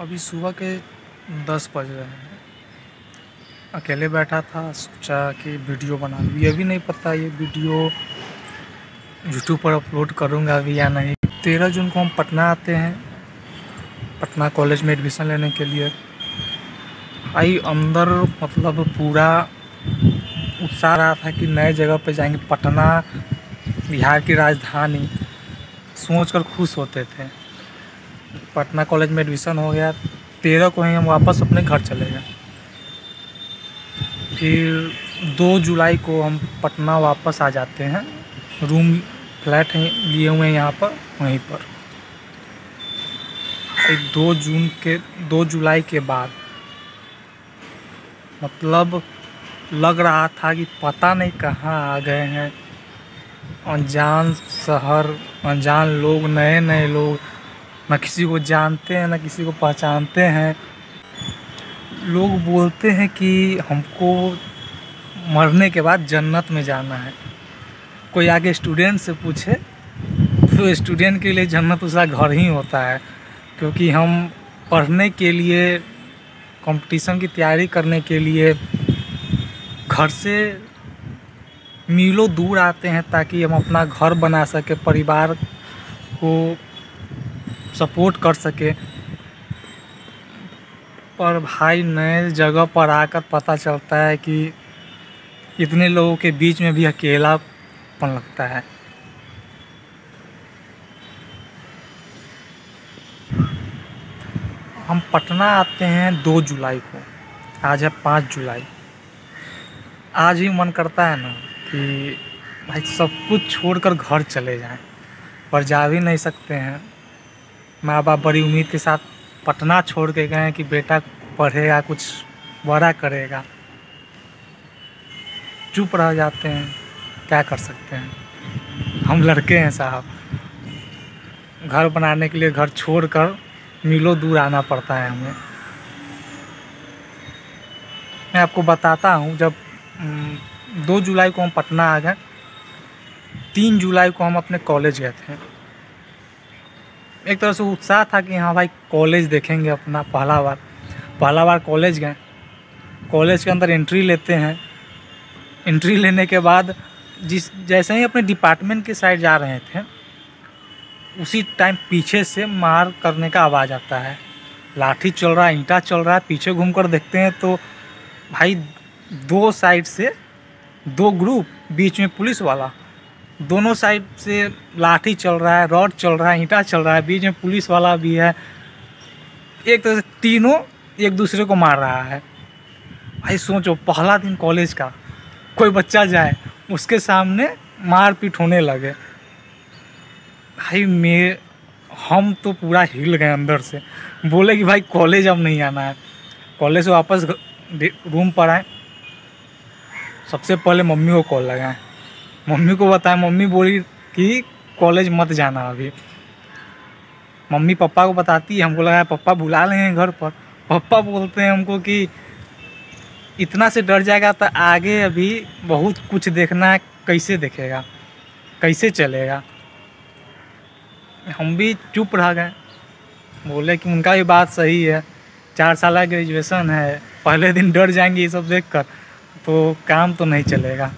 अभी सुबह के दस बज रहे हैं। अकेले बैठा था, सोचा कि वीडियो बना लूँ। ये भी नहीं पता ये वीडियो यूट्यूब पर अपलोड करूँगा अभी या नहीं। तेरह जून को हम पटना आते हैं, पटना कॉलेज में एडमिशन लेने के लिए। आई अंदर मतलब पूरा उत्साह रहा था कि नए जगह पे जाएँगे, पटना, बिहार की राजधानी। सोच कर खुश होते थे। पटना कॉलेज में एडमिशन हो गया, तेरह को ही हम वापस अपने घर चले गए। फिर दो जुलाई को हम पटना वापस आ जाते हैं। रूम, फ्लैट हैं, लिए हुए हैं यहाँ पर, वहीं पर। दो जून के, दो जुलाई के बाद मतलब लग रहा था कि पता नहीं कहाँ आ गए हैं। अनजान शहर, अनजान लोग नए नए लोग ना किसी को जानते हैं, ना किसी को पहचानते हैं। लोग बोलते हैं कि हमको मरने के बाद जन्नत में जाना है। कोई आगे स्टूडेंट से पूछे तो स्टूडेंट के लिए जन्नत उसका घर ही होता है, क्योंकि हम पढ़ने के लिए कंपटीशन की तैयारी करने के लिए घर से मीलों दूर आते हैं, ताकि हम अपना घर बना सके, परिवार को सपोर्ट कर सके। पर भाई, नए जगह पर आकर पता चलता है कि इतने लोगों के बीच में भी अकेलापन लगता है। हम पटना आते हैं दो जुलाई को। आज है पाँच जुलाई। आज ही मन करता है ना कि भाई सब कुछ छोड़कर घर चले जाएँ, पर जा भी नहीं सकते हैं। माँ बाप बड़ी उम्मीद के साथ पटना छोड़ के गए कि बेटा पढ़ेगा, कुछ बड़ा करेगा। चुप रह जाते हैं। क्या कर सकते हैं? हम लड़के हैं साहब। घर बनाने के लिए घर छोड़कर मीलों दूर आना पड़ता है हमें। मैं आपको बताता हूँ, जब दो जुलाई को हम पटना आ गए, तीन जुलाई को हम अपने कॉलेज गए थे। एक तरह से उत्साह था कि हाँ भाई कॉलेज देखेंगे अपना पहला बार। पहला बार कॉलेज गए। कॉलेज के अंदर एंट्री लेते हैं। एंट्री लेने के बाद जिस, जैसे ही अपने डिपार्टमेंट के साइड जा रहे थे, उसी टाइम पीछे से मार करने का आवाज़ आता है। लाठी चल रहा है ईंटा चल रहा है पीछे घूम कर देखते हैं तो भाई, दो साइड से दो ग्रुप बीच में पुलिस वाला। दोनों साइड से लाठी चल रहा है, रॉड चल रहा है, ईंटा चल रहा है, बीच में पुलिस वाला भी है। एक तरह से तीनों एक दूसरे को मार रहा है। भाई सोचो, पहला दिन कॉलेज का, कोई बच्चा जाए, उसके सामने मारपीट होने लगे। भाई मैं, हम तो पूरा हिल गए अंदर से। बोले कि भाई कॉलेज अब नहीं आना है। कॉलेज से वापस रूम पर आए। सबसे पहले मम्मी को कॉल लगाएँ। मम्मी को बताया, मम्मी बोली कि कॉलेज मत जाना अभी। मम्मी पापा को बताती है हमको लगा पापा बुला लेंगे घर पर। पापा बोलते हैं हमको कि इतना से डर जाएगा तो आगे अभी बहुत कुछ देखना है कैसे देखेगा, कैसे चलेगा। हम भी चुप रह गए। बोले कि उनका भी बात सही है, चार साल का ग्रेजुएशन है, पहले दिन डर जाएँगे ये सब देख कर तो काम तो नहीं चलेगा।